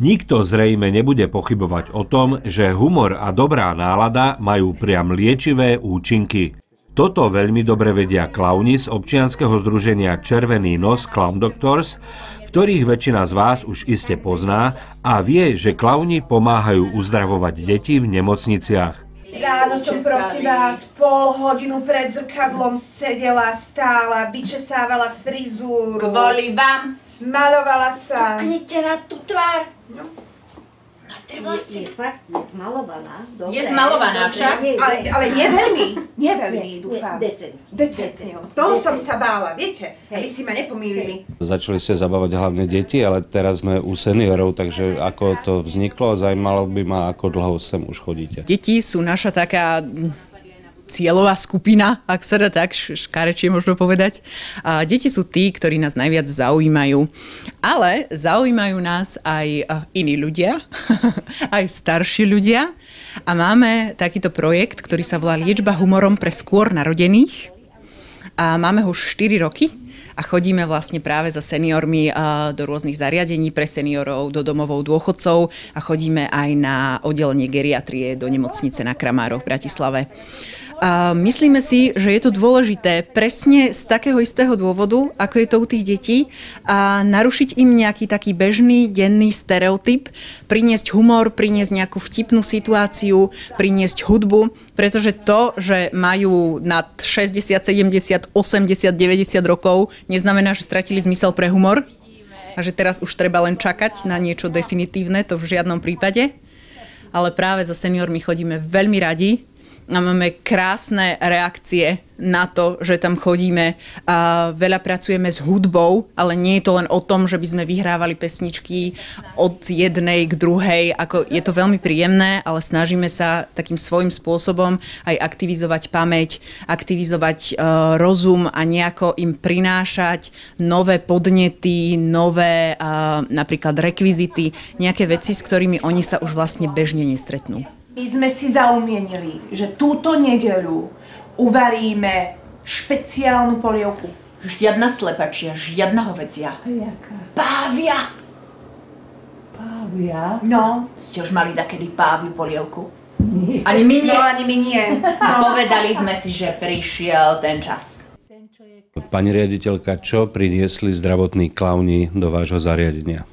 Nikto zrejme nebude pochybovať o tom, že humor a dobrá nálada majú priam liečivé účinky. Toto veľmi dobre vedia klauni z občianskeho združenia Červený nos Clown Doctors, ktorých väčšina z vás už iste pozná a vie, že klauni pomáhajú uzdravovať deti v nemocniciach. Ráno som prosím vás pol hodinu pred zrkadlom sedela, stála, vyčesávala frizúru. Kvôli vám Malovala sa. Kuknite na tú tvár. No. Na tie vlasy. Je, fakt, je zmalovaná. Dobre, Je zmalovaná dobre, však? nie, Ale, ale nie veľmi, nie veľmi, Nie, dúfam. decentne. Decentne. Toho som sa bála, viete, aby si ma nepomýlili. Začali ste zabávať hlavne deti, ale teraz sme u seniorov, takže ako to vzniklo, zajímalo by ma, ako dlho sem už chodíte. Deti sú naša taká cieľová skupina, ak sa dá tak škarečie možno povedať. A deti sú tí, ktorí nás najviac zaujímajú. Ale zaujímajú nás aj eh, iní ľudia, aj starší ľudia. A máme takýto projekt, ktorý sa volá Liečba humorom pre skôr narodených. A máme ho už 4 roky a chodíme vlastne práve za seniormi a, do rôznych zariadení pre seniorov, do domovov dôchodcov a chodíme aj na oddelenie geriatrie do nemocnice na Kramároch v Bratislave. A myslíme si, že je to dôležité presne z takého istého dôvodu, ako je to u tých detí, a narušiť im nejaký taký bežný denný stereotyp, priniesť humor, priniesť nejakú vtipnú situáciu, priniesť hudbu, pretože to, že majú nad 60, 70, 80, 90 rokov, neznamená, že stratili zmysel pre humor a že teraz už treba len čakať na niečo definitívne, to v žiadnom prípade. Ale práve za seniormi chodíme veľmi radi, a máme krásne reakcie na to, že tam chodíme. A veľa pracujeme s hudbou, ale nie je to len o tom, že by sme vyhrávali pesničky od jednej k druhej. Ako je to veľmi príjemné, ale snažíme sa takým svojím spôsobom aj aktivizovať pamäť, aktivizovať uh, rozum a nejako im prinášať nové podnety, nové uh, napríklad rekvizity, nejaké veci, s ktorými oni sa už vlastne bežne nestretnú. My sme si zaumienili, že túto nedeľu uvaríme špeciálnu polievku. Žiadna slepačia, žiadna hovedzia. Jaká? Pávia! Pávia? No, Ste už mali takedy páviu polievku? Ani my nie. no ani my nie. A povedali sme si, že prišiel ten čas. Pani riaditeľka, čo priniesli zdravotní klauni do vášho zariadenia?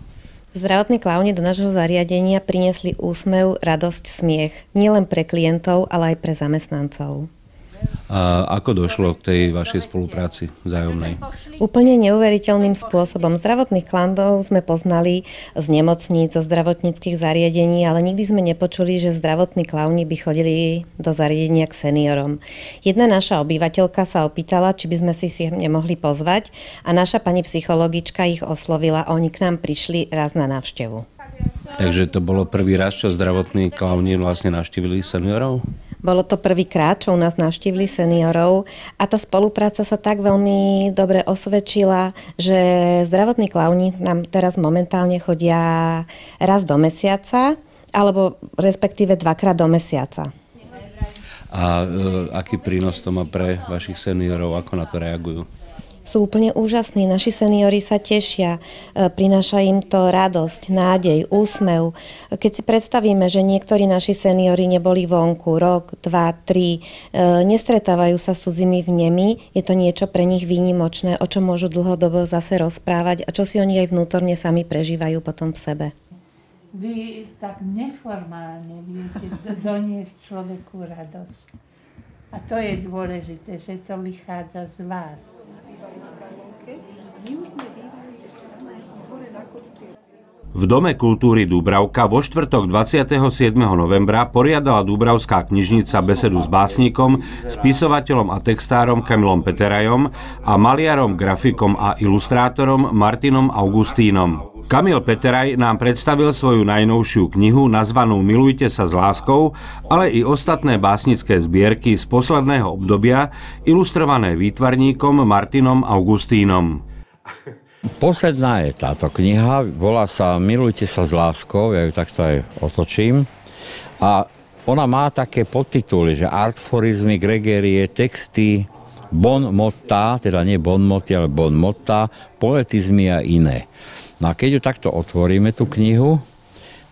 Zdravotní klauni do nášho zariadenia priniesli úsmev, radosť, smiech. Nielen pre klientov, ale aj pre zamestnancov. A ako došlo k tej vašej spolupráci vzájomnej? Úplne neuveriteľným spôsobom. Zdravotných klandov sme poznali z nemocníc, zo zdravotníckých zariadení, ale nikdy sme nepočuli, že zdravotní klauni by chodili do zariadenia k seniorom. Jedna naša obyvateľka sa opýtala, či by sme si si nemohli pozvať a naša pani psychologička ich oslovila a oni k nám prišli raz na návštevu. Takže to bolo prvý raz, čo zdravotní klauni vlastne navštívili seniorov? Bolo to prvýkrát, čo u nás navštívili seniorov a tá spolupráca sa tak veľmi dobre osvedčila, že zdravotní klauni nám teraz momentálne chodia raz do mesiaca, alebo respektíve dvakrát do mesiaca. A e, aký prínos to má pre vašich seniorov, ako na to reagujú? Sú úplne úžasní, naši seniori sa tešia, e, prináša im to radosť, nádej, úsmev. Keď si predstavíme, že niektorí naši seniori neboli vonku rok, dva, tri, e, nestretávajú sa s cudzími vnemi, je to niečo pre nich výnimočné, o čom môžu dlhodobo zase rozprávať a čo si oni aj vnútorne sami prežívajú potom v sebe. Vy tak neformálne viete do- doniesť človeku radosť. A to je dôležité, že to vychádza z vás. okay? You may V Dome kultúry Dúbravka vo štvrtok 27. novembra poriadala Dúbravská knižnica besedu s básnikom, spisovateľom a textárom Kamilom Peterajom a maliarom, grafikom a ilustrátorom Martinom Augustínom. Kamil Peteraj nám predstavil svoju najnovšiu knihu nazvanú Milujte sa s láskou, ale i ostatné básnické zbierky z posledného obdobia, ilustrované výtvarníkom Martinom Augustínom. Posledná je táto kniha, volá sa Milujte sa s láskou, ja ju takto aj otočím. A ona má také podtituly, že artforizmy, gregerie, texty, bon motta, teda nie bon moty, ale bon motta, poetizmy a iné. No a keď ju takto otvoríme, tú knihu,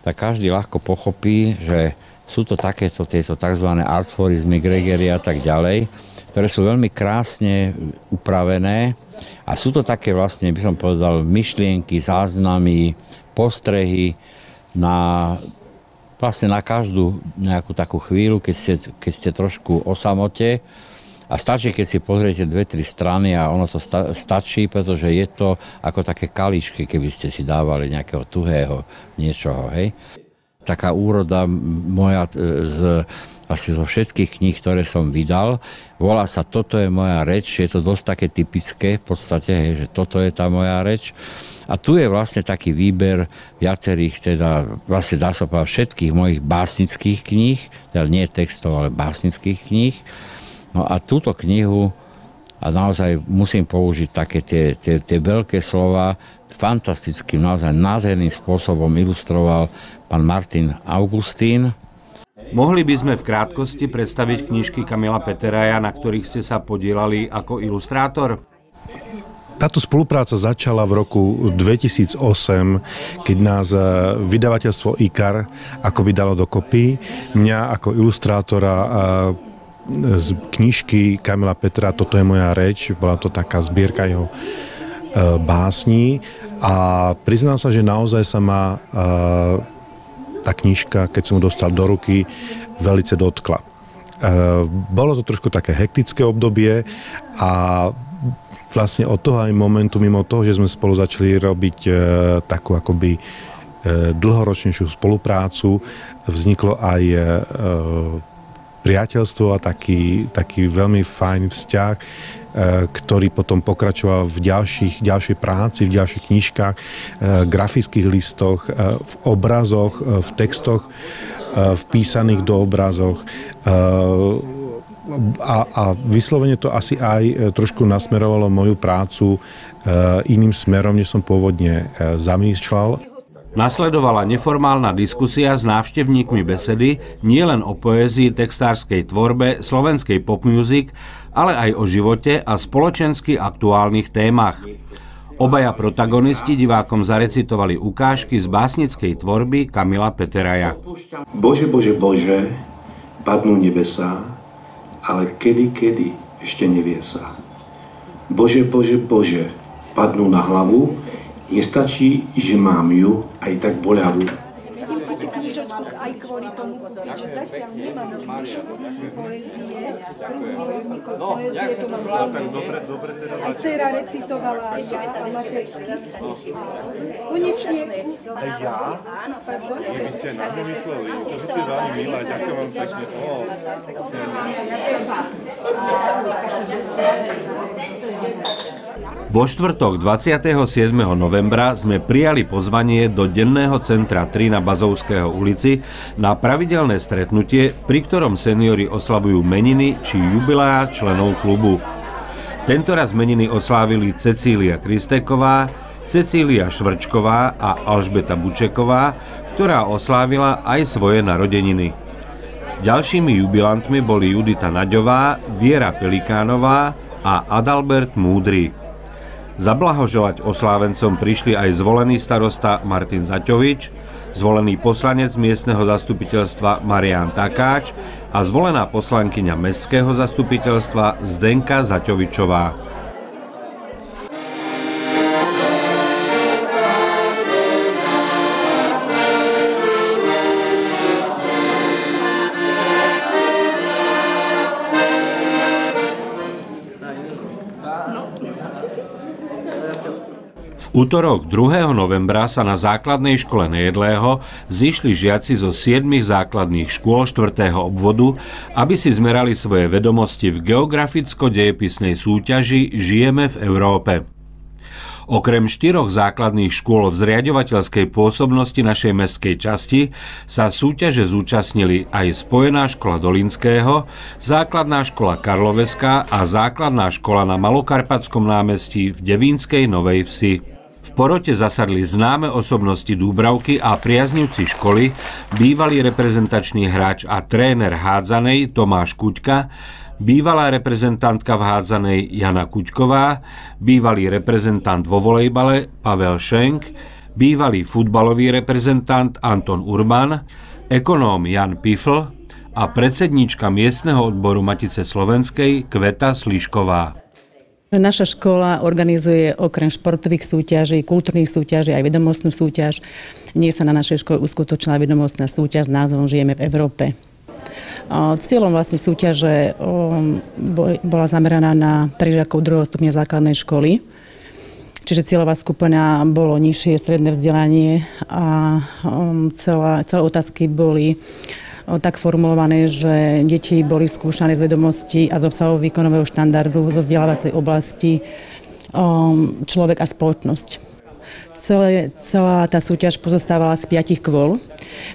tak každý ľahko pochopí, že sú to takéto tieto tzv. artforizmy, gregery a tak ďalej, ktoré sú veľmi krásne upravené a sú to také vlastne, by som povedal, myšlienky, záznamy, postrehy na, vlastne na každú nejakú takú chvíľu, keď ste, keď ste trošku o samote, a stačí, keď si pozriete dve, tri strany a ono to sta- stačí, pretože je to ako také kališky, keby ste si dávali nejakého tuhého niečoho, hej. Taká úroda moja e, z, asi zo všetkých kníh, ktoré som vydal, volá sa Toto je moja reč, je to dosť také typické v podstate, hej, že toto je tá moja reč. A tu je vlastne taký výber viacerých, teda vlastne dá sa povedať všetkých mojich básnických kníh, teda nie textov, ale básnických kníh. No a túto knihu, a naozaj musím použiť také tie, tie, tie veľké slova, fantastickým, naozaj nádherným spôsobom ilustroval pán Martin Augustín. Mohli by sme v krátkosti predstaviť knižky Kamila Peteraja, na ktorých ste sa podielali ako ilustrátor? Táto spolupráca začala v roku 2008, keď nás eh, vydavateľstvo IKAR akoby dalo dokopy. Mňa ako ilustrátora eh, z knižky Kamila Petra Toto je moja reč, bola to taká zbierka jeho e, básní a priznám sa, že naozaj sa ma e, tá knižka, keď som ju dostal do ruky, velice dotkla. E, bolo to trošku také hektické obdobie a vlastne od toho aj momentu, mimo toho, že sme spolu začali robiť takú akoby dlhoročnejšiu spoluprácu, vzniklo aj priateľstvo a taký, taký veľmi fajn vzťah, e, ktorý potom pokračoval v ďalších, ďalšej práci, v ďalších knižkách, e, grafických listoch, e, v obrazoch, v textoch, vpísaných do obrazoch. A, a vyslovene to asi aj trošku nasmerovalo moju prácu iným smerom, než som pôvodne zamýšľal. Nasledovala neformálna diskusia s návštevníkmi besedy nielen o poézii, textárskej tvorbe, slovenskej pop music, ale aj o živote a spoločensky aktuálnych témach. Obaja protagonisti divákom zarecitovali ukážky z básnickej tvorby Kamila Peteraja. Bože, Bože, Bože, padnú nebesá, ale kedy, kedy ešte nevie sa. Bože, Bože, Bože, padnú na hlavu, Nestačí, že mám ju aj tak boľavú. Vidím si tú knižočku aj kvôli tomu, že zatiaľ nemám už poézie, kruh milovníkov poézie, to mám dobre, dobre, teda A dcera recitovala aj ja, amatérsky. Konečne... Aj ja? Pardon? Vy ste na mňa mysleli, to ste veľmi milá, ďakujem vám pekne. Vo štvrtok 27. novembra sme prijali pozvanie do denného centra 3 na Bazovského ulici na pravidelné stretnutie, pri ktorom seniori oslavujú meniny či jubilá členov klubu. Tento raz meniny oslávili Cecília Kristeková, Cecília Švrčková a Alžbeta Bučeková, ktorá oslávila aj svoje narodeniny. Ďalšími jubilantmi boli Judita Naďová, Viera Pelikánová a Adalbert Múdry. Zablahoželať oslávencom prišli aj zvolený starosta Martin Zaťovič, zvolený poslanec miestneho zastupiteľstva Marian Takáč a zvolená poslankyňa mestského zastupiteľstva Zdenka Zaťovičová. Útorok 2. novembra sa na základnej škole Nejedlého zišli žiaci zo 7 základných škôl 4. obvodu, aby si zmerali svoje vedomosti v geograficko-dejepisnej súťaži Žijeme v Európe. Okrem štyroch základných škôl v zriadovateľskej pôsobnosti našej mestskej časti sa súťaže zúčastnili aj Spojená škola Dolinského, Základná škola Karloveská a Základná škola na Malokarpatskom námestí v Devínskej Novej Vsi. V porote zasadli známe osobnosti Dúbravky a priaznivci školy, bývalý reprezentačný hráč a tréner hádzanej Tomáš Kuďka, bývalá reprezentantka v hádzanej Jana Kuďková, bývalý reprezentant vo volejbale Pavel Šenk, bývalý futbalový reprezentant Anton Urban, ekonóm Jan Pifl a predsedníčka miestneho odboru Matice Slovenskej Kveta Slišková. Naša škola organizuje okrem športových súťaží, kultúrnych súťaží aj vedomostnú súťaž. Dnes sa na našej škole uskutočnila vedomostná súťaž s názvom Žijeme v Európe. Cieľom vlastne súťaže bola zameraná na prežiakov druhého stupňa základnej školy. Čiže cieľová skupina bolo nižšie stredné vzdelanie a celá, celé otázky boli tak formulované, že deti boli skúšané z vedomostí a z obsahu výkonového štandardu zo vzdelávacej oblasti človek a spoločnosť. Celé, celá tá súťaž pozostávala z piatich kôl.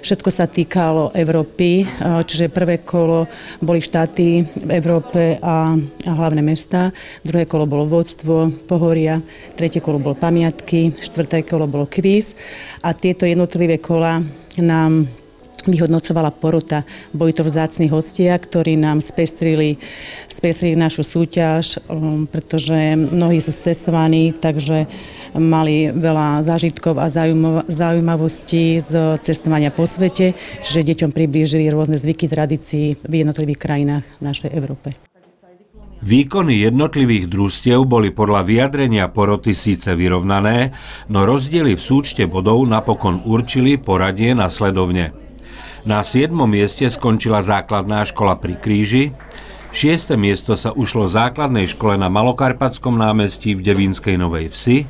Všetko sa týkalo Európy, čiže prvé kolo boli štáty v Európe a, a hlavné mesta, druhé kolo bolo vodstvo, pohoria, tretie kolo bolo pamiatky, štvrté kolo bolo kvíz a tieto jednotlivé kola nám vyhodnocovala porota. Boli to vzácni hostia, ktorí nám spestrili, spestrili našu súťaž, um, pretože mnohí sú cestovaní, takže mali veľa zážitkov a zaujímavostí z cestovania po svete, čiže deťom priblížili rôzne zvyky, tradícií v jednotlivých krajinách našej Európe. Výkony jednotlivých družstiev boli podľa vyjadrenia poroty síce vyrovnané, no rozdiely v súčte bodov napokon určili poradie nasledovne. Na 7. mieste skončila základná škola pri Kríži, 6. miesto sa ušlo základnej škole na Malokarpatskom námestí v Devínskej Novej Vsi,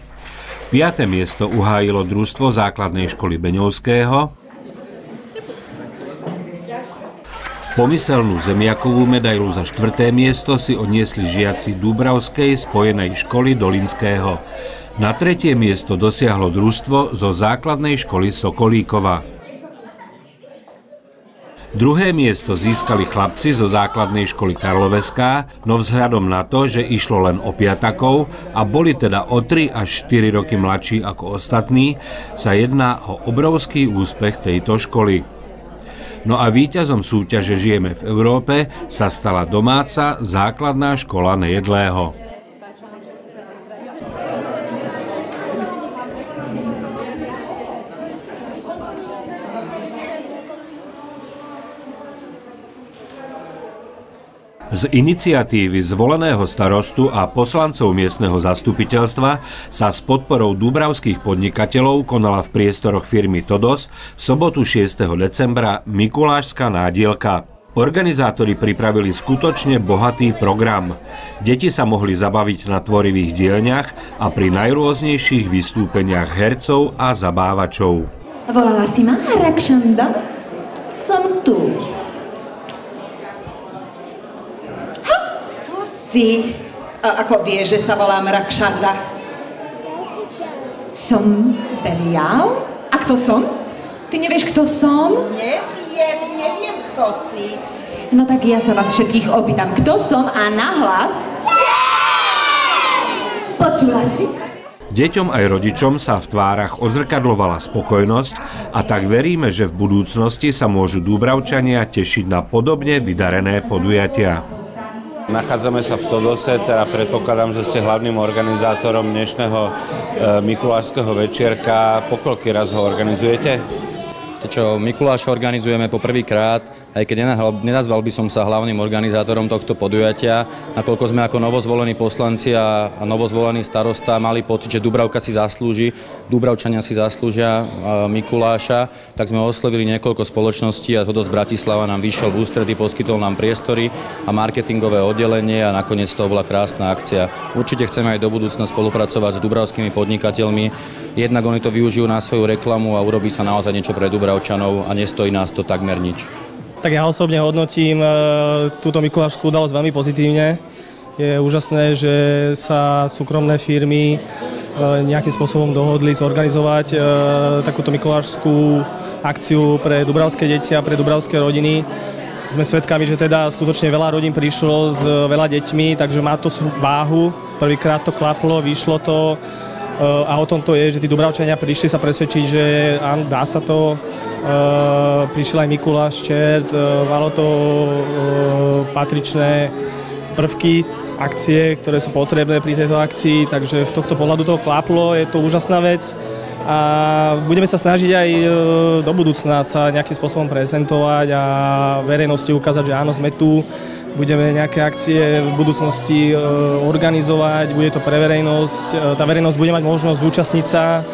5. miesto uhájilo družstvo základnej školy Beňovského, Pomyselnú zemiakovú medailu za štvrté miesto si odniesli žiaci Dúbravskej spojenej školy Dolinského. Na tretie miesto dosiahlo družstvo zo základnej školy Sokolíkova. Druhé miesto získali chlapci zo základnej školy Karloveská, no vzhľadom na to, že išlo len o piatakov a boli teda o 3 až 4 roky mladší ako ostatní, sa jedná o obrovský úspech tejto školy. No a víťazom súťaže Žijeme v Európe sa stala domáca základná škola Nejedlého. Z iniciatívy zvoleného starostu a poslancov miestneho zastupiteľstva sa s podporou dúbravských podnikateľov konala v priestoroch firmy Todos v sobotu 6. decembra Mikulášská nádielka. Organizátori pripravili skutočne bohatý program. Deti sa mohli zabaviť na tvorivých dielňach a pri najrôznejších vystúpeniach hercov a zabávačov. Volala si ma Rakšanda? Som tu. Si, ako vie, že sa volám Rakšanda? Som Belial? A kto som? Ty nevieš, kto som? Neviem, neviem, kto si. No tak ja sa vás všetkých opýtam, kto som a nahlas? Počula si? Deťom aj rodičom sa v tvárach odzrkadlovala spokojnosť a tak veríme, že v budúcnosti sa môžu Dúbravčania tešiť na podobne vydarené podujatia. Nachádzame sa v Todose, teda predpokladám, že ste hlavným organizátorom dnešného e, Mikulášského večierka. Pokoľký raz ho organizujete? Čo Mikuláš organizujeme po prvýkrát, aj keď nenazval by som sa hlavným organizátorom tohto podujatia, nakoľko sme ako novozvolení poslanci a, novozvolení starosta mali pocit, že Dubravka si zaslúži, Dubravčania si zaslúžia Mikuláša, tak sme oslovili niekoľko spoločností a toto z Bratislava nám vyšiel v ústredy, poskytol nám priestory a marketingové oddelenie a nakoniec to bola krásna akcia. Určite chceme aj do budúcna spolupracovať s dubravskými podnikateľmi, jednak oni to využijú na svoju reklamu a urobí sa naozaj niečo pre Dubravčanov a nestojí nás to takmer nič tak ja osobne hodnotím e, túto Mikulášskú udalosť veľmi pozitívne. Je úžasné, že sa súkromné firmy e, nejakým spôsobom dohodli zorganizovať e, takúto Mikulášskú akciu pre dubravské deti a pre dubravské rodiny. Sme svedkami, že teda skutočne veľa rodín prišlo s veľa deťmi, takže má to váhu. Prvýkrát to klaplo, vyšlo to a o tom to je, že tí Dubravčania prišli sa presvedčiť, že dá sa to prišiel aj Mikuláš Čert, eh, malo to eh, patričné prvky, akcie, ktoré sú potrebné pri tejto akcii, takže v tohto pohľadu to klaplo, je to úžasná vec. a budeme sa snažiť aj do budúcna sa nejakým spôsobom prezentovať a verejnosti ukázať, že áno, sme tu, budeme nejaké akcie v budúcnosti organizovať, bude to pre verejnosť, tá verejnosť bude mať možnosť zúčastniť sa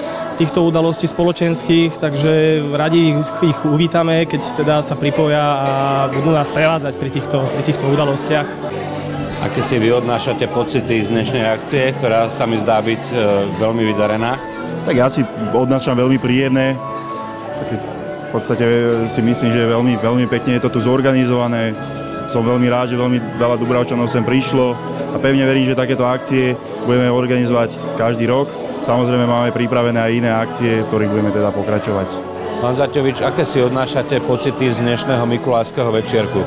týchto udalostí spoločenských, takže radi ich, ich uvítame, keď teda sa pripoja a budú nás prevádzať pri týchto, pri týchto udalostiach. Aké si vy odnášate pocity z dnešnej akcie, ktorá sa mi zdá byť e, veľmi vydarená? Tak ja si odnášam veľmi príjemné. Také, v podstate si myslím, že veľmi, veľmi pekne je to tu zorganizované som veľmi rád, že veľmi veľa Dubravčanov sem prišlo a pevne verím, že takéto akcie budeme organizovať každý rok. Samozrejme máme pripravené aj iné akcie, v ktorých budeme teda pokračovať. Pán Zaťovič, aké si odnášate pocity z dnešného Mikulášskeho večierku?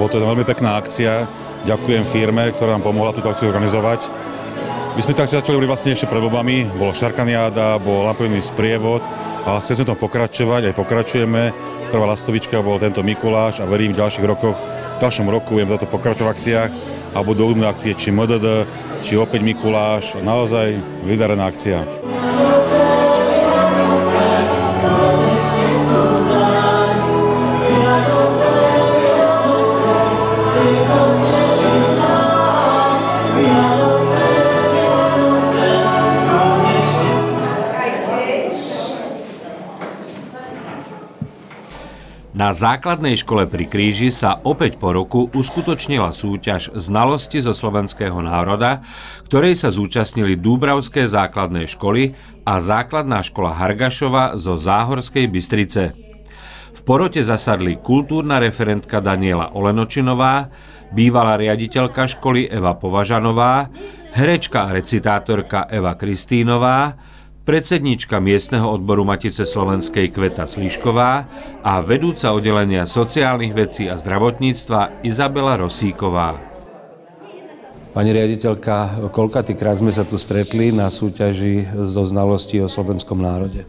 Bola to veľmi pekná akcia. Ďakujem firme, ktorá nám pomohla túto akciu organizovať. My sme tak začali vlastne ešte pred voľbami, bolo šarkaniáda, bol lampový sprievod a chceli sme tom pokračovať, aj pokračujeme. Prvá lastovička bol tento Mikuláš a verím v ďalších rokoch v ďalšom roku budem za to pokračovať v akciách a budú akcie, či MDD, či opäť Mikuláš. Naozaj vydarená akcia. Na základnej škole pri Kríži sa opäť po roku uskutočnila súťaž Znalosti zo slovenského národa, ktorej sa zúčastnili Dúbravské základné školy a základná škola Hargašova zo Záhorskej Bystrice. V porote zasadli kultúrna referentka Daniela Olenočinová, bývalá riaditeľka školy Eva Považanová, herečka a recitátorka Eva Kristínová, predsedníčka miestneho odboru Matice Slovenskej Kveta Slišková a vedúca oddelenia sociálnych vecí a zdravotníctva Izabela Rosíková. Pani riaditeľka, koľkatýkrát sme sa tu stretli na súťaži zo znalosti o slovenskom národe?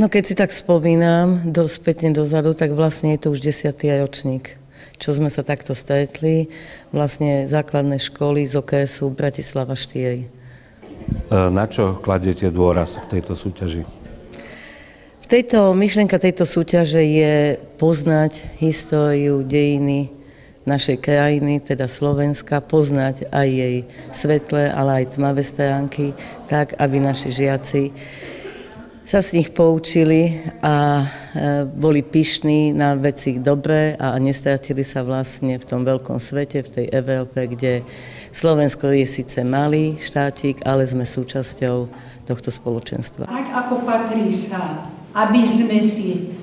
No keď si tak spomínam, do, spätne dozadu, tak vlastne je to už desiatý ročník čo sme sa takto stretli, vlastne základné školy z OKSu Bratislava 4. E, na čo kladiete dôraz v tejto súťaži? V tejto, myšlienka tejto súťaže je poznať históriu, dejiny našej krajiny, teda Slovenska, poznať aj jej svetlé, ale aj tmavé stránky, tak, aby naši žiaci sa z nich poučili a e, boli pyšní na veci dobré a nestratili sa vlastne v tom veľkom svete, v tej Európe, kde Slovensko je síce malý štátik, ale sme súčasťou tohto spoločenstva. Tak ako patrí sa, aby sme si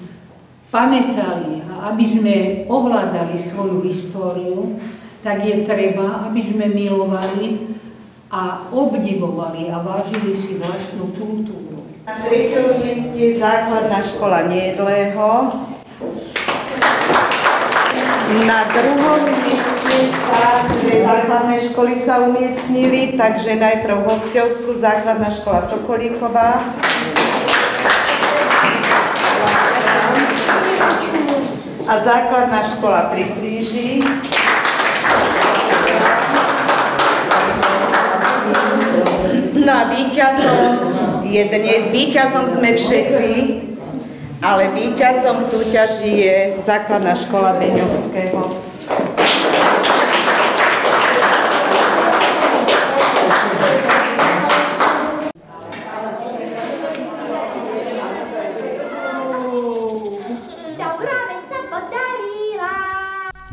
pamätali a aby sme ovládali svoju históriu, tak je treba, aby sme milovali a obdivovali a vážili si vlastnú kultúru. Na treťom mieste základná škola Niedlého. Na druhom mieste sa základné školy sa umiestnili, takže najprv hostovskú základná škola Sokolíková. A základná škola pri Kríži. No a víťazom jedne. Výťazom sme všetci, ale výťazom súťaží je základná škola Beňovského.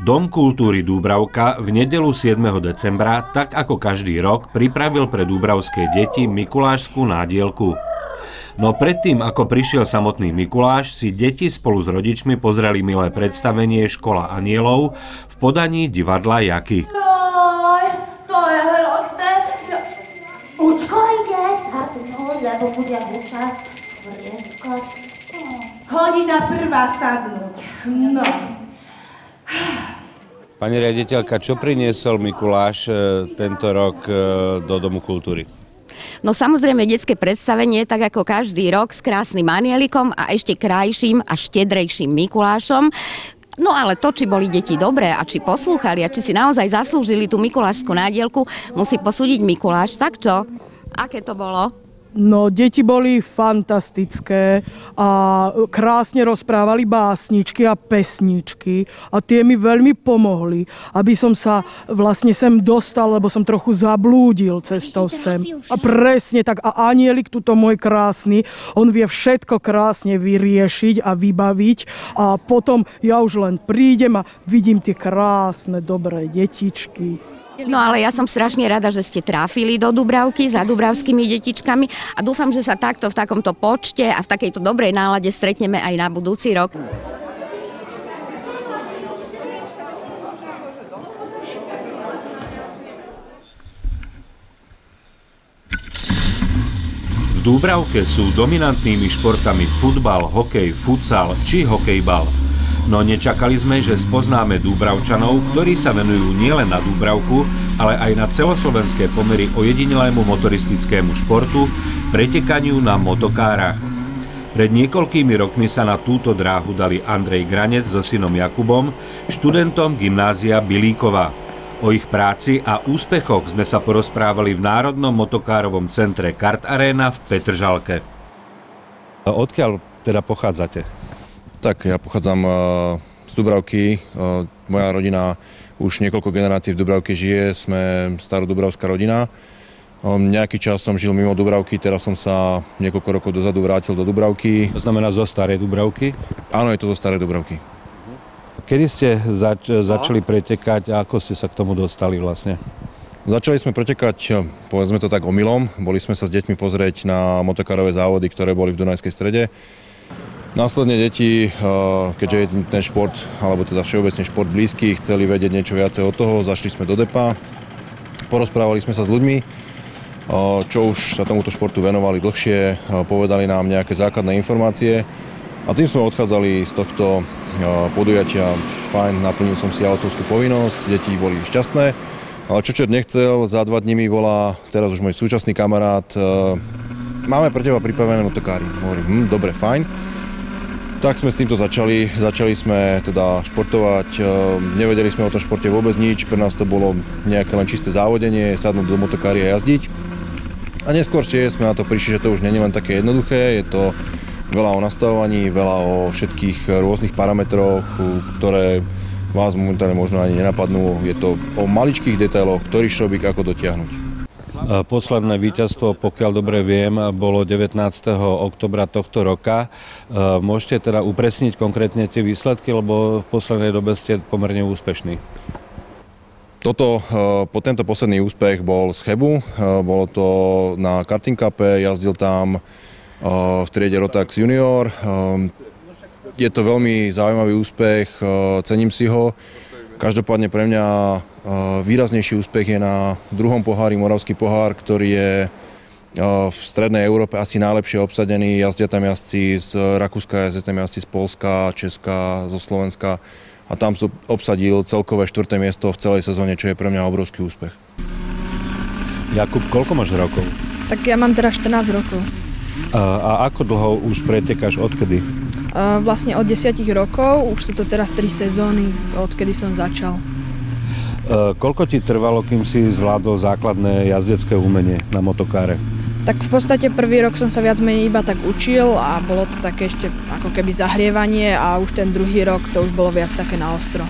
Dom kultúry Dúbravka v nedelu 7. decembra, tak ako každý rok, pripravil pre dúbravské deti Mikulášskú nádielku. No predtým, ako prišiel samotný Mikuláš, si deti spolu s rodičmi pozreli milé predstavenie Škola anielov v podaní divadla Jaky. Jaj, to je hrozné. Učko ide lebo bude hučať. Hodina prvá sadnúť. No. Pani riaditeľka, čo priniesol Mikuláš e, tento rok e, do Domu kultúry? No samozrejme detské predstavenie, tak ako každý rok s krásnym anielikom a ešte krajším a štedrejším Mikulášom. No ale to, či boli deti dobré a či poslúchali a či si naozaj zaslúžili tú Mikulášskú nádielku, musí posúdiť Mikuláš. Tak čo? Aké to bolo? No, deti boli fantastické a krásne rozprávali básničky a pesničky a tie mi veľmi pomohli, aby som sa vlastne sem dostal, lebo som trochu zablúdil cestou sem. A presne tak. A anielik tuto môj krásny, on vie všetko krásne vyriešiť a vybaviť a potom ja už len prídem a vidím tie krásne, dobré detičky. No ale ja som strašne rada, že ste tráfili do Dubravky za dubravskými detičkami a dúfam, že sa takto v takomto počte a v takejto dobrej nálade stretneme aj na budúci rok. V Dúbravke sú dominantnými športami futbal, hokej, futsal či hokejbal. No nečakali sme, že spoznáme Dúbravčanov, ktorí sa venujú nielen na Dúbravku, ale aj na celoslovenské pomery ojedinelému motoristickému športu, pretekaniu na motokárach. Pred niekoľkými rokmi sa na túto dráhu dali Andrej Granec so synom Jakubom, študentom gymnázia Bilíkova. O ich práci a úspechoch sme sa porozprávali v Národnom motokárovom centre Kart Arena v Petržalke. Odkiaľ teda pochádzate? Tak ja pochádzam z Dubravky. Moja rodina už niekoľko generácií v Dubravke žije. Sme starodubravská rodina. Nejaký čas som žil mimo Dubravky, teraz som sa niekoľko rokov dozadu vrátil do Dubravky. To znamená zo starej Dubravky? Áno, je to zo starej Dubravky. Kedy ste zač- začali pretekať a ako ste sa k tomu dostali vlastne? Začali sme pretekať, povedzme to tak omylom. Boli sme sa s deťmi pozrieť na motokárové závody, ktoré boli v Dunajskej strede. Následne deti, keďže je ten šport, alebo teda všeobecne šport blízky, chceli vedieť niečo viacej od toho, zašli sme do depa, porozprávali sme sa s ľuďmi, čo už sa tomuto športu venovali dlhšie, povedali nám nejaké základné informácie a tým sme odchádzali z tohto podujatia. Fajn, naplnil som si jalovcovskú povinnosť, deti boli šťastné, ale čo čert nechcel, za dva dní mi volá teraz už môj súčasný kamarát, máme pre teba pripravené motokári. Hovorím, hm, dobre, fajn. Tak sme s týmto začali. Začali sme teda športovať. Nevedeli sme o tom športe vôbec nič. Pre nás to bolo nejaké len čisté závodenie, sadnúť do motokári a jazdiť. A neskôr sme na to prišli, že to už je len také jednoduché. Je to veľa o nastavovaní, veľa o všetkých rôznych parametroch, ktoré vás momentálne možno ani nenapadnú. Je to o maličkých detailoch, ktorý šrobík ako dotiahnuť. Posledné víťazstvo, pokiaľ dobre viem, bolo 19. oktobra tohto roka. Môžete teda upresniť konkrétne tie výsledky, lebo v poslednej dobe ste pomerne úspešní. Toto, po tento posledný úspech bol z Chebu, bolo to na Karting Cup, jazdil tam v triede Rotax Junior. Je to veľmi zaujímavý úspech, cením si ho. Každopádne pre mňa výraznejší úspech je na druhom pohári, Moravský pohár, ktorý je v strednej Európe asi najlepšie obsadený. Jazdia tam jazdci z Rakúska, jazdia tam jazdci z Polska, Česka, zo Slovenska a tam som obsadil celkové štvrté miesto v celej sezóne, čo je pre mňa obrovský úspech. Jakub, koľko máš rokov? Tak ja mám teraz 14 rokov. A, a ako dlho už pretekáš, odkedy? Vlastne od 10 rokov, už sú to teraz 3 sezóny, odkedy som začal. Koľko ti trvalo, kým si zvládol základné jazdecké umenie na motokáre? Tak v podstate prvý rok som sa viac menej iba tak učil a bolo to také ešte ako keby zahrievanie a už ten druhý rok to už bolo viac také na ostro.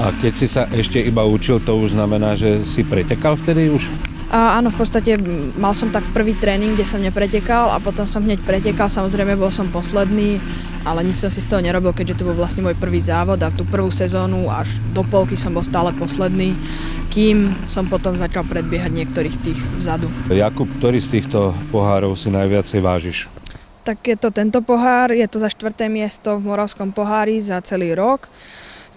A keď si sa ešte iba učil, to už znamená, že si pretekal vtedy už? A áno, v podstate mal som tak prvý tréning, kde som nepretekal a potom som hneď pretekal, samozrejme bol som posledný, ale nič som si z toho nerobil, keďže to bol vlastne môj prvý závod a tú prvú sezónu až do polky som bol stále posledný, kým som potom začal predbiehať niektorých tých vzadu. Jakub, ktorý z týchto pohárov si najviacej vážiš? Tak je to tento pohár, je to za štvrté miesto v Moravskom pohári za celý rok.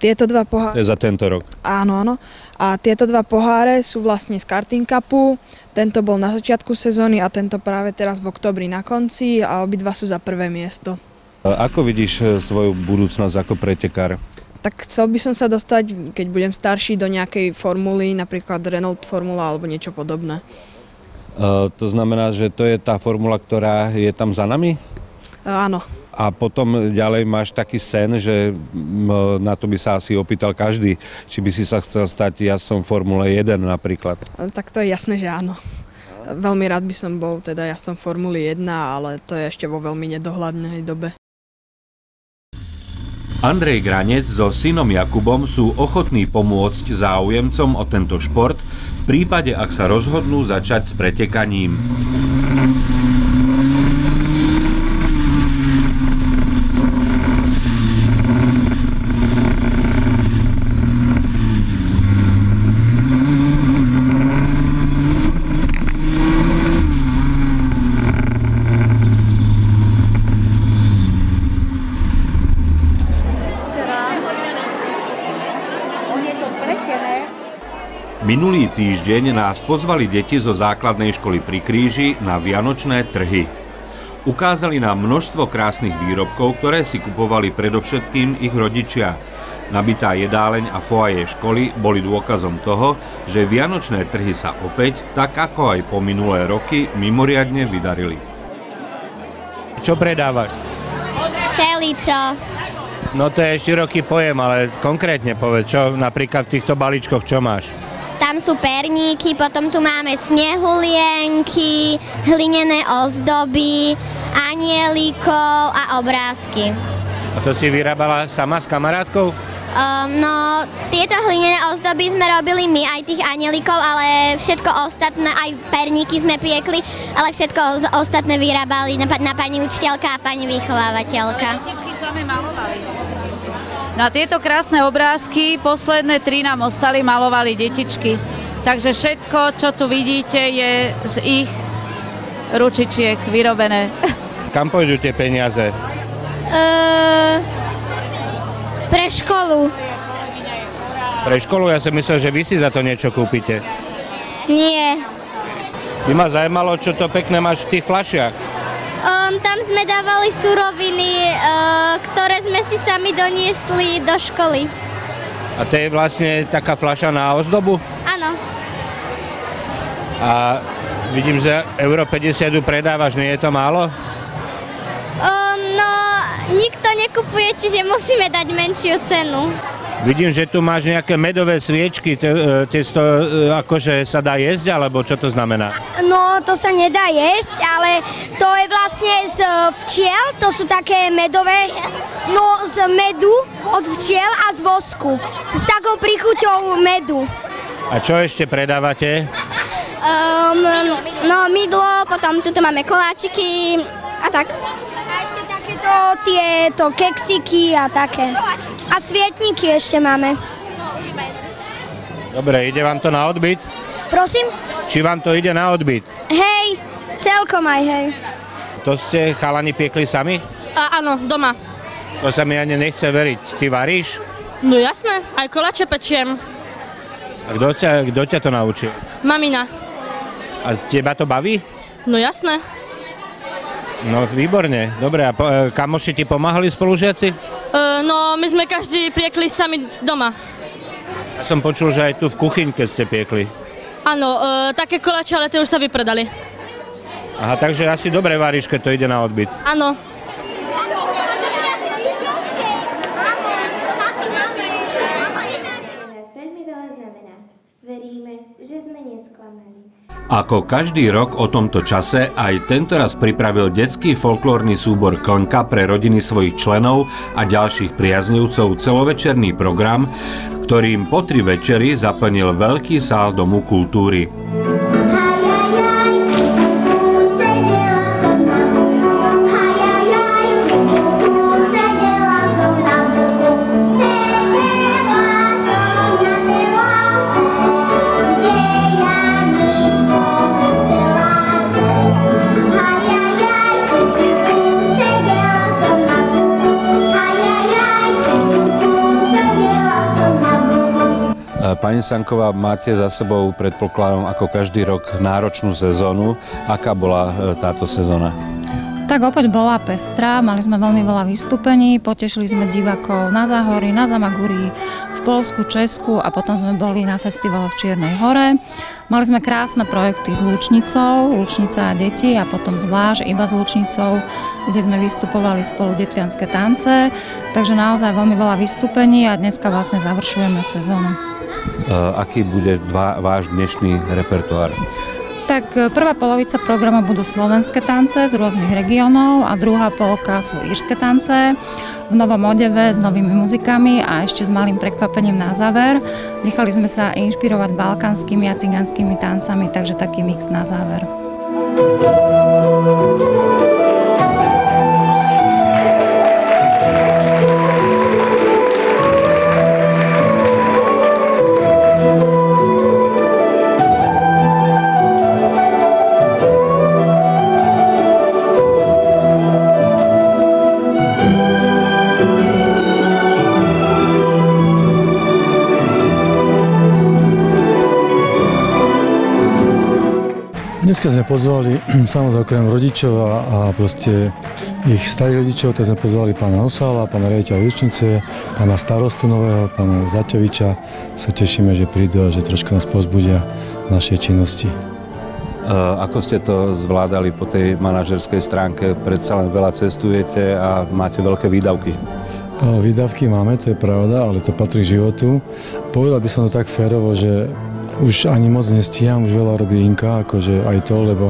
Tieto dva poháre... To je za tento rok. Áno, áno. A tieto dva poháre sú vlastne z Karting Cupu. Tento bol na začiatku sezóny a tento práve teraz v oktobri na konci a obidva sú za prvé miesto. Ako vidíš e, svoju budúcnosť ako pretekár? Tak chcel by som sa dostať, keď budem starší, do nejakej formuly, napríklad Renault Formula alebo niečo podobné. Uh, to znamená, že to je tá formula, ktorá je tam za nami? Uh, áno a potom ďalej máš taký sen, že na to by sa asi opýtal každý, či by si sa chcel stať jazdcom Formule 1 napríklad. Tak to je jasné, že áno. Veľmi rád by som bol teda ja som Formuly 1, ale to je ešte vo veľmi nedohľadnej dobe. Andrej Granec so synom Jakubom sú ochotní pomôcť záujemcom o tento šport v prípade, ak sa rozhodnú začať s pretekaním. Minulý týždeň nás pozvali deti zo základnej školy pri Kríži na Vianočné trhy. Ukázali nám množstvo krásnych výrobkov, ktoré si kupovali predovšetkým ich rodičia. Nabitá jedáleň a foaje školy boli dôkazom toho, že Vianočné trhy sa opäť, tak ako aj po minulé roky, mimoriadne vydarili. Čo predávaš? Všeličo. No to je široký pojem, ale konkrétne povedz, čo napríklad v týchto balíčkoch, čo máš? Tam sú perníky, potom tu máme snehulienky, hlinené ozdoby, anielikov a obrázky. A to si vyrábala sama s kamarátkou? Um, no, tieto hlinené ozdoby sme robili my, aj tých anielikov, ale všetko ostatné, aj perníky sme piekli, ale všetko ostatné vyrábali na, na pani učiteľka a pani vychovávateľka. Detičky sami malovali. Na tieto krásne obrázky, posledné tri nám ostali, malovali detičky. Takže všetko, čo tu vidíte, je z ich ručičiek vyrobené. Kam pôjdu tie peniaze? Uh, pre školu. Pre školu? Ja som myslel, že vy si za to niečo kúpite. Nie. By ma zaujímalo, čo to pekné máš v tých flašiach. Um, tam sme dávali suroviny, uh, ktoré sme si sami doniesli do školy. A to je vlastne taká fľaša na ozdobu? Áno. A vidím, že euro 50 predávaš, nie je to málo? Um, no, nikto nekupuje, čiže musíme dať menšiu cenu. Vidím, že tu máš nejaké medové sviečky, tie to e, akože sa dá jesť, alebo čo to znamená? No, to sa nedá jesť, ale to je vlastne z včiel, to sú také medové, no z medu od včiel a z vosku, s takou príchuťou medu. A čo ešte predávate? Um, no, mydlo, potom tuto máme koláčiky a tak. Takéto tieto keksiky a také. A svietníky ešte máme. Dobre, ide vám to na odbyt? Prosím? Či vám to ide na odbyt? Hej, celkom aj hej. To ste chalani piekli sami? A, áno, doma. To sa mi ani nechce veriť. Ty varíš? No jasné, aj kolače pečiem. A kto ťa, kto ťa to naučil? Mamina. A teba to baví? No jasné. No výborne, dobre. A po, e, kamoši ti pomáhali spolužiaci? Uh, no, my sme každý priekli sami doma. Ja som počul, že aj tu v kuchyňke ste piekli. Áno, uh, také kolače, ale tie už sa vypredali. Aha, takže asi dobre varíš, keď to ide na odbyt. Áno. Ako každý rok o tomto čase aj tentoraz pripravil detský folklórny súbor Klnka pre rodiny svojich členov a ďalších priaznivcov celovečerný program, ktorým po tri večery zaplnil veľký sál Domu kultúry. Pani Sanková, máte za sebou, predpokladom, ako každý rok náročnú sezónu. Aká bola e, táto sezóna? Tak opäť bola pestrá, mali sme veľmi veľa vystúpení, potešili sme divákov na Záhory, na Zamaguri, v Polsku, Česku a potom sme boli na festivale v Čiernej hore. Mali sme krásne projekty s Lučnicou, Lučnica a deti a potom zvlášť iba s Lučnicou, kde sme vystupovali spolu detvianské tance. Takže naozaj veľmi veľa vystúpení a dneska vlastne završujeme sezónu. Eh, aký bude dva, váš dnešný repertoár? Tak e, prvá polovica programu budú slovenské tance z rôznych regiónov a druhá polka sú írske tance v novom odeve s novými muzikami a ešte s malým prekvapením na záver. Nechali sme sa inšpirovať balkánskymi a cigánskymi tancami, takže taký mix na záver. Dneska sme pozvali samozrejme okrem rodičov a, a proste ich starých rodičov, tak sme pozvali pána Osála, pána rejiteľa Jučnice, pána starostu nového, pána Zaťoviča. Sa tešíme, že prídu a že trošku nás pozbudia v našej činnosti. Ako ste to zvládali po tej manažerskej stránke? Predsa len veľa cestujete a máte veľké výdavky. Výdavky máme, to je pravda, ale to patrí životu. Povedal by som to tak férovo, že už ani moc nestíham, už veľa robí Inka, akože aj to, lebo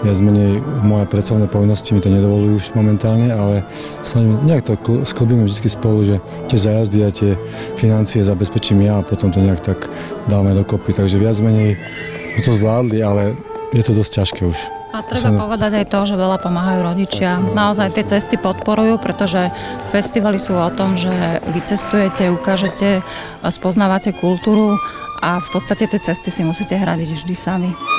viac menej moje pracovné povinnosti mi to nedovolujú už momentálne, ale sa nejak to sklbíme vždy spolu, že tie zajazdy a tie financie zabezpečím ja a potom to nejak tak dáme dokopy. Takže viac menej sme to zvládli, ale je to dosť ťažké už. A treba som... povedať aj to, že veľa pomáhajú rodičia. Naozaj tie cesty podporujú, pretože festivaly sú o tom, že vy cestujete, ukážete, spoznávate kultúru a v podstate tie cesty si musíte hradiť vždy sami.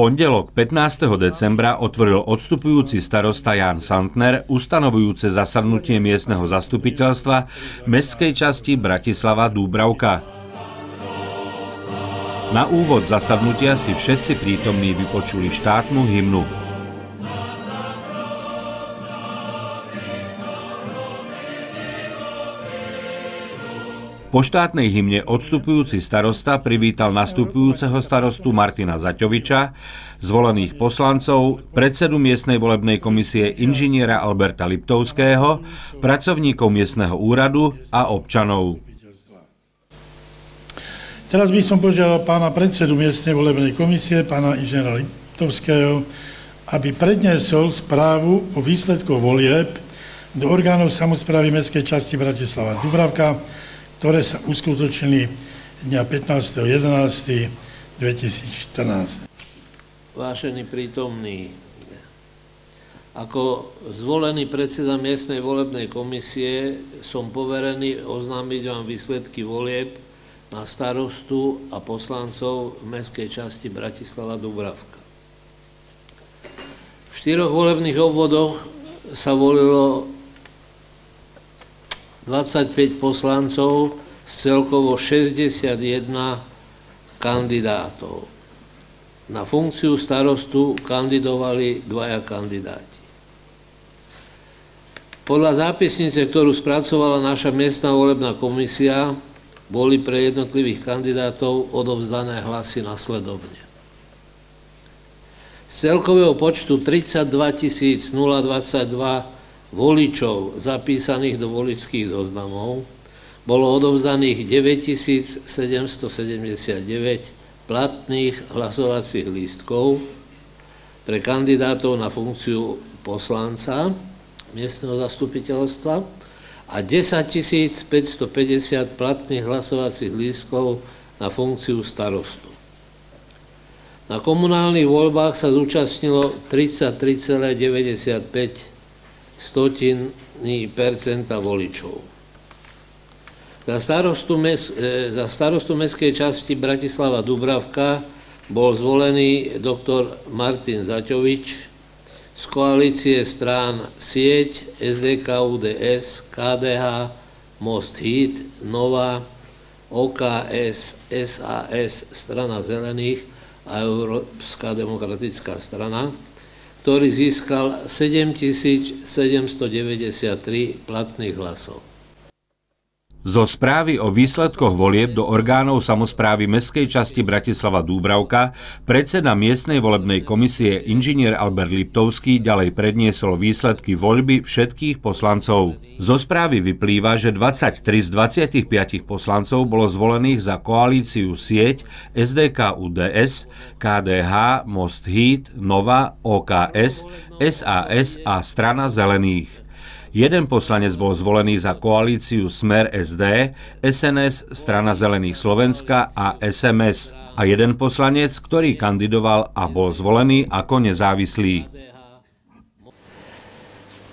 Pondelok 15. decembra otvoril odstupujúci starosta Jan Santner ustanovujúce zasadnutie miestneho zastupiteľstva mestskej časti Bratislava Dúbravka. Na úvod zasadnutia si všetci prítomní vypočuli štátnu hymnu. Po štátnej hymne odstupujúci starosta privítal nastupujúceho starostu Martina Zaťoviča, zvolených poslancov, predsedu miestnej volebnej komisie inžiniera Alberta Liptovského, pracovníkov miestneho úradu a občanov. Teraz by som požiadal pána predsedu miestnej volebnej komisie, pána inžiniera Liptovského, aby predniesol správu o výsledku volieb do orgánov samozprávy Mestskej časti Bratislava Dubravka ktoré sa uskutočnili dňa 15.11.2014. Vážený prítomný, ako zvolený predseda miestnej volebnej komisie som poverený oznámiť vám výsledky volieb na starostu a poslancov v mestskej časti Bratislava Dubravka. V štyroch volebných obvodoch sa volilo 25 poslancov z celkovo 61 kandidátov. Na funkciu starostu kandidovali dvaja kandidáti. Podľa zápisnice, ktorú spracovala naša miestna volebná komisia, boli pre jednotlivých kandidátov odovzdané hlasy nasledovne. Z celkového počtu 32 022 voličov zapísaných do voličských zoznamov bolo odovzdaných 9779 platných hlasovacích lístkov pre kandidátov na funkciu poslanca miestneho zastupiteľstva a 10 550 platných hlasovacích lístkov na funkciu starostu. Na komunálnych voľbách sa zúčastnilo 33,95 stotiny percenta voličov. Za starostu, mes, e, za starostu mestskej časti Bratislava Dubravka bol zvolený doktor Martin Zaťovič z koalície strán Sieť, SDK, UDS, KDH, Most Hit, Nova, OKS, SAS, Strana zelených a Európska demokratická strana, ktorý získal 7793 platných hlasov. Zo správy o výsledkoch volieb do orgánov samozprávy Mestskej časti Bratislava Dúbravka predseda miestnej volebnej komisie inžinier Albert Liptovský ďalej predniesol výsledky voľby všetkých poslancov. Zo správy vyplýva, že 23 z 25 poslancov bolo zvolených za koalíciu sieť SDK UDS, KDH, Most Heat, Nova, OKS, SAS a Strana zelených. Jeden poslanec bol zvolený za koalíciu Smer SD, SNS, Strana zelených Slovenska a SMS. A jeden poslanec, ktorý kandidoval a bol zvolený ako nezávislý.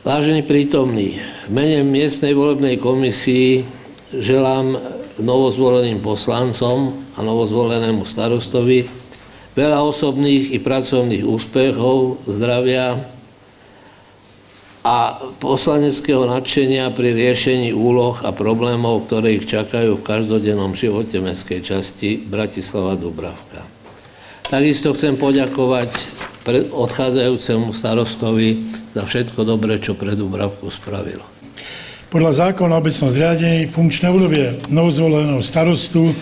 Vážení prítomní, v mene miestnej volebnej komisii želám novozvoleným poslancom a novozvolenému starostovi veľa osobných i pracovných úspechov, zdravia, a poslaneckého nadšenia pri riešení úloh a problémov, ktoré ich čakajú v každodennom živote mestskej časti Bratislava Dubravka. Takisto chcem poďakovať odchádzajúcemu starostovi za všetko dobré, čo pre Dubravku spravil. Podľa zákona o obecnom zriadení funkčné obdobie novozvoleného starostu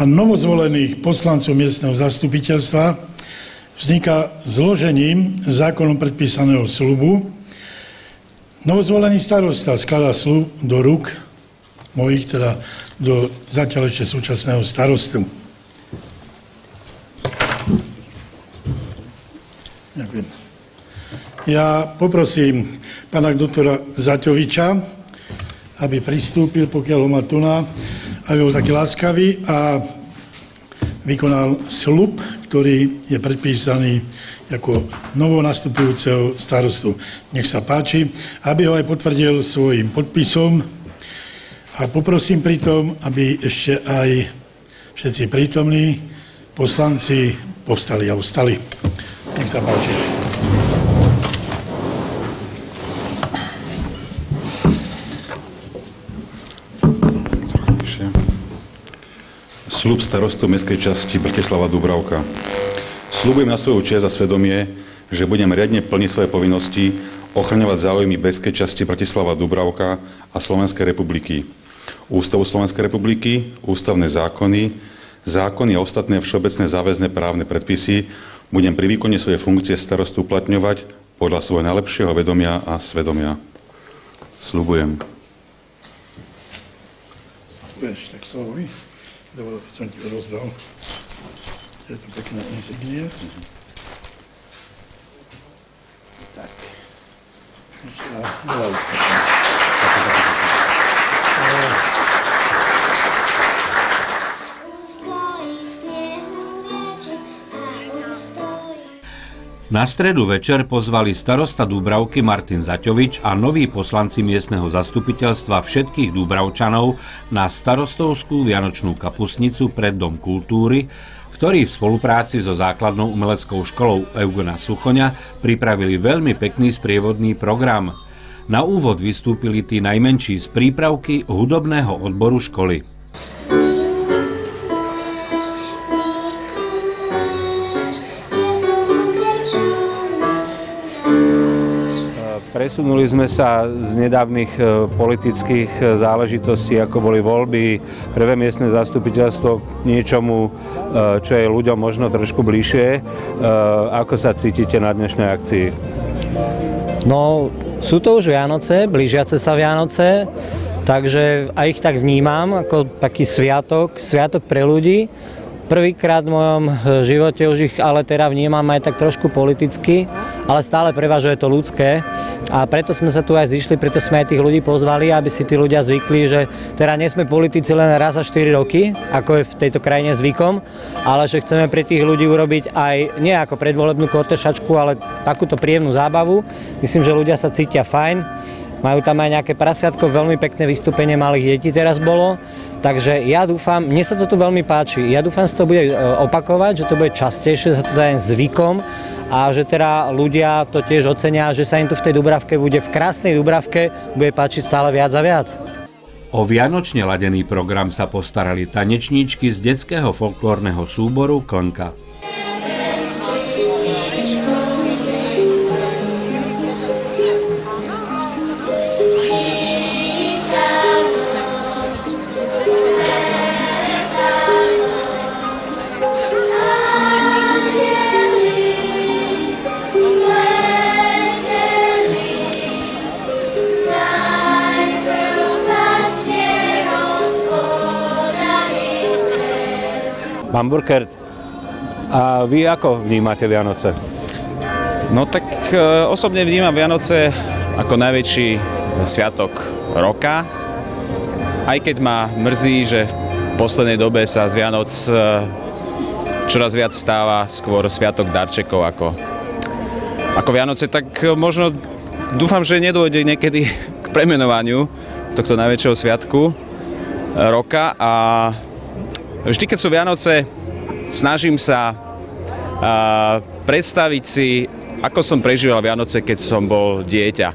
a novozvolených poslancov miestneho zastupiteľstva vzniká zložením zákonom predpísaného slubu, Novozvolený starosta skladá slub do rúk mojich, teda do zatiaľ ešte súčasného starostu. Ďakujem. Ja poprosím pána doktora Zaťoviča, aby pristúpil, pokiaľ ho má tu na, aby bol taký láskavý a vykonal slub, ktorý je predpísaný ako novo nastupujúceho starostu. Nech sa páči, aby ho aj potvrdil svojim podpisom a poprosím pritom, aby ešte aj všetci prítomní poslanci povstali a vstali. Nech sa páči. Slub starostu Mestskej časti Bratislava Dubravka. Sľubujem na svoju čest a svedomie, že budem riadne plniť svoje povinnosti ochraňovať záujmy Bestskej časti Bratislava Dubravka a Slovenskej republiky. Ústavu Slovenskej republiky, ústavné zákony, zákony a ostatné všeobecné záväzné právne predpisy budem pri výkone svojej funkcie starostu uplatňovať podľa svojho najlepšieho vedomia a svedomia. Sľubujem. Vieš, tak slovi. Dobre, som ti rozdal. Je to pekná insignie. Tak. Na stredu večer pozvali starosta Dúbravky Martin Zaťovič a noví poslanci miestneho zastupiteľstva všetkých Dúbravčanov na starostovskú Vianočnú kapusnicu pred Dom kultúry, ktorí v spolupráci so základnou umeleckou školou Eugena Suchoňa pripravili veľmi pekný sprievodný program. Na úvod vystúpili tí najmenší z prípravky hudobného odboru školy. Presunuli sme sa z nedávnych e, politických e, záležitostí, ako boli voľby, prvé miestne zastupiteľstvo niečomu, e, čo je ľuďom možno trošku bližšie. Ako sa cítite na dnešnej akcii? No, sú to už Vianoce, blížiace sa Vianoce, takže aj ich tak vnímam ako taký sviatok, sviatok pre ľudí. Prvýkrát v mojom eh, živote už ich ale teda vnímam aj tak trošku politicky, ale stále prevažuje to ľudské a preto sme sa tu aj zišli, preto sme aj tých ľudí pozvali, aby si tí ľudia zvykli, že teda nie sme politici len raz za 4 roky, ako je v tejto krajine zvykom, ale že chceme pre tých ľudí urobiť aj nie ako predvolebnú kotešačku, ale takúto príjemnú zábavu. Myslím, že ľudia sa cítia fajn, majú tam aj nejaké prasiatko, veľmi pekné vystúpenie malých detí teraz bolo. Takže ja dúfam, mne sa to tu veľmi páči, ja dúfam, že to bude e, opakovať, že to bude častejšie, sa to dá zvykom a že teda ľudia to tiež ocenia, že sa im tu v tej Dubravke bude, v krásnej Dubravke, bude páčiť stále viac a viac. O vianočne ladený program sa postarali tanečníčky z detského folklórneho súboru Klnka. Pán Burkert, a vy ako vnímate Vianoce? No tak e, osobne vnímam Vianoce ako najväčší sviatok roka. Aj keď ma mrzí, že v poslednej dobe sa z Vianoc e, čoraz viac stáva skôr sviatok darčekov ako, ako Vianoce, tak možno dúfam, že nedôjde niekedy k premenovaniu tohto najväčšieho sviatku roka a Vždy, keď sú Vianoce, snažím sa predstaviť si, ako som prežíval Vianoce, keď som bol dieťa.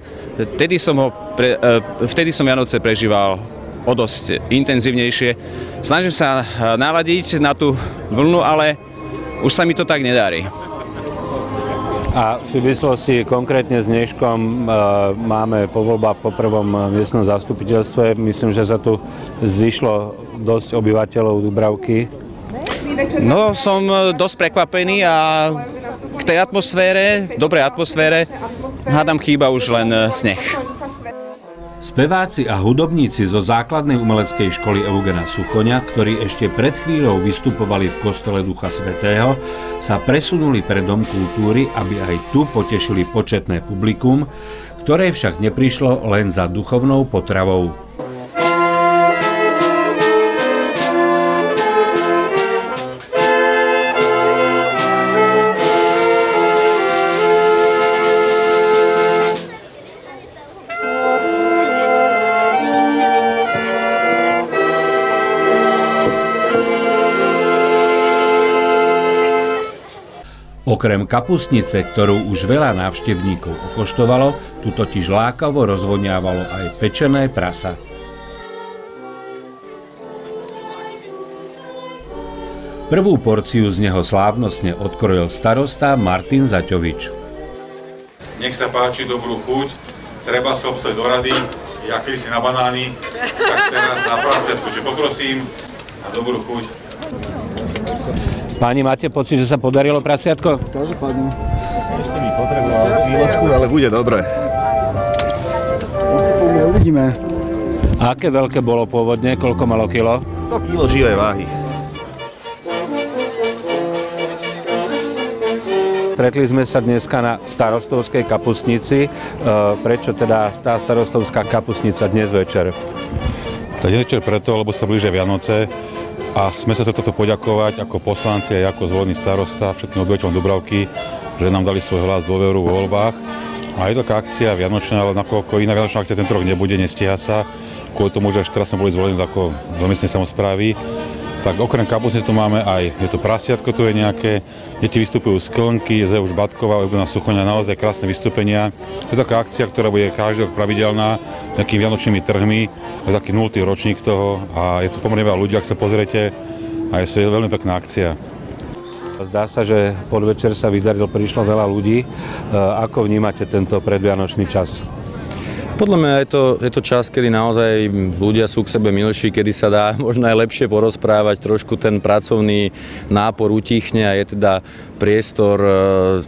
Vtedy som, ho pre, e, vtedy som Vianoce prežíval o dosť intenzívnejšie. Snažím sa naladiť na tú vlnu, ale už sa mi to tak nedarí. A v súvislosti konkrétne s dneškom e, máme po voľbách po prvom miestnom zastupiteľstve. Myslím, že sa tu zišlo dosť obyvateľov Dubravky. No, som e, dosť prekvapený a k tej atmosfére, dobrej atmosfére, hádam chýba už len e, sneh. Speváci a hudobníci zo základnej umeleckej školy Eugena Suchoňa, ktorí ešte pred chvíľou vystupovali v kostole Ducha Svetého, sa presunuli pre Dom kultúry, aby aj tu potešili početné publikum, ktoré však neprišlo len za duchovnou potravou. Okrem kapustnice, ktorú už veľa návštevníkov okoštovalo, tu totiž lákavo rozvoniavalo aj pečené prasa. Prvú porciu z neho slávnostne odkrojil starosta Martin Zaťovič. Nech sa páči dobrú chuť, treba sa obstať do rady, ja si na banány, tak teraz na prasiatku, čiže poprosím na dobrú chuť. Páni, máte pocit, že sa podarilo prasiatko? Každopádne. Ešte mi potreboval chvíľočku, ale bude dobre. Uvidíme. A aké veľké bolo pôvodne? Koľko malo kilo? 100 kilo živej váhy. Stretli sme sa dneska na starostovskej kapustnici. E, prečo teda tá starostovská kapustnica dnes večer? Tak dnes večer preto, lebo sa blíže Vianoce a sme sa toto poďakovať ako poslanci a ako zvolený starosta všetkým obyvateľom Dubravky, že nám dali svoj hlas dôveru v voľbách. A je taká akcia Vianočná, ale nakoľko iná Vianočná akcia tento rok nebude, nestíha sa, kvôli tomu, že až teraz sme boli zvolení ako do miestnej samozprávy, tak okrem kapusne tu máme aj, je to prasiatko, tu je nejaké, deti vystupujú z Klnky, z už Batkova, na Suchoňa, naozaj krásne vystúpenia. Je taká akcia, ktorá bude každý rok pravidelná, nejakými vianočnými trhmi, je taký 0. ročník toho a je tu pomerne veľa ľudí, ak sa pozriete, a je to veľmi pekná akcia. Zdá sa, že podvečer sa vydaril, prišlo veľa ľudí. E, ako vnímate tento predvianočný čas? Podľa mňa je to, je to čas, kedy naozaj ľudia sú k sebe milší, kedy sa dá možno aj lepšie porozprávať, trošku ten pracovný nápor utichne a je teda priestor e,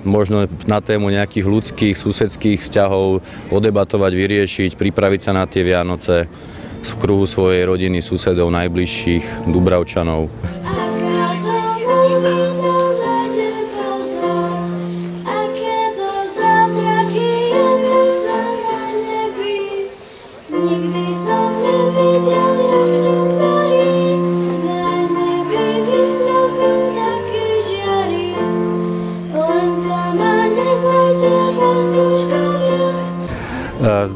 možno na tému nejakých ľudských, susedských vzťahov podebatovať, vyriešiť, pripraviť sa na tie Vianoce v kruhu svojej rodiny, susedov, najbližších, Dubravčanov.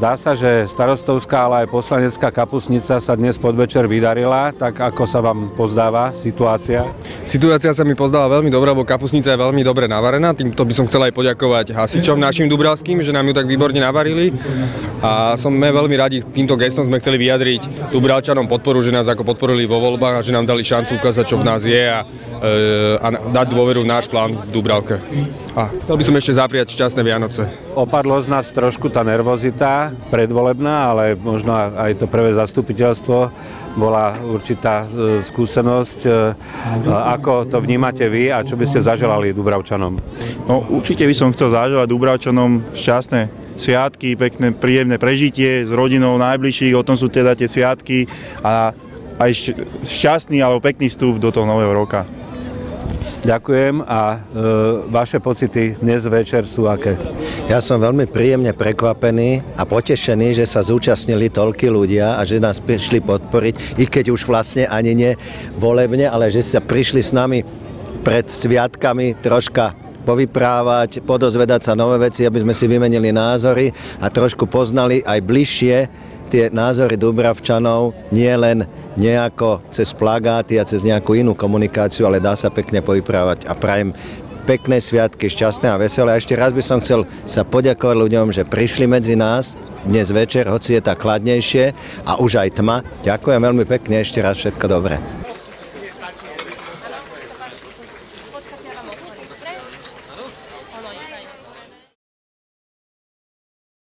Zdá sa, že starostovská, ale aj poslanecká kapusnica sa dnes podvečer vydarila, tak ako sa vám pozdáva situácia? Situácia sa mi pozdáva veľmi dobrá, lebo kapusnica je veľmi dobre navarená. Týmto by som chcel aj poďakovať hasičom našim dubravským, že nám ju tak výborne navarili. A sme veľmi radi, týmto gestom sme chceli vyjadriť Dubravčanom podporu, že nás ako podporili vo voľbách a že nám dali šancu ukázať, čo v nás je a, e, a dať dôveru v náš plán v Dubravke. A chcel by som ešte zapriať šťastné Vianoce. Opadlo z nás trošku tá nervozita predvolebná, ale možno aj to prvé zastupiteľstvo bola určitá e, skúsenosť. E, ako to vnímate vy a čo by ste zaželali Dubravčanom? No, určite by som chcel zaželať Dubravčanom šťastné sviatky, pekné, príjemné prežitie s rodinou najbližších, o tom sú teda tie sviatky a aj šťastný alebo pekný vstup do toho nového roka. Ďakujem a e, vaše pocity dnes večer sú aké? Ja som veľmi príjemne prekvapený a potešený, že sa zúčastnili toľky ľudia a že nás prišli podporiť, i keď už vlastne ani nie volebne, ale že sa prišli s nami pred sviatkami troška povyprávať, podozvedať sa nové veci, aby sme si vymenili názory a trošku poznali aj bližšie tie názory Dubravčanov, nie len nejako cez plagáty a cez nejakú inú komunikáciu, ale dá sa pekne povyprávať a prajem pekné sviatky, šťastné a veselé. A ešte raz by som chcel sa poďakovať ľuďom, že prišli medzi nás dnes večer, hoci je tak chladnejšie a už aj tma. Ďakujem veľmi pekne, ešte raz všetko dobré.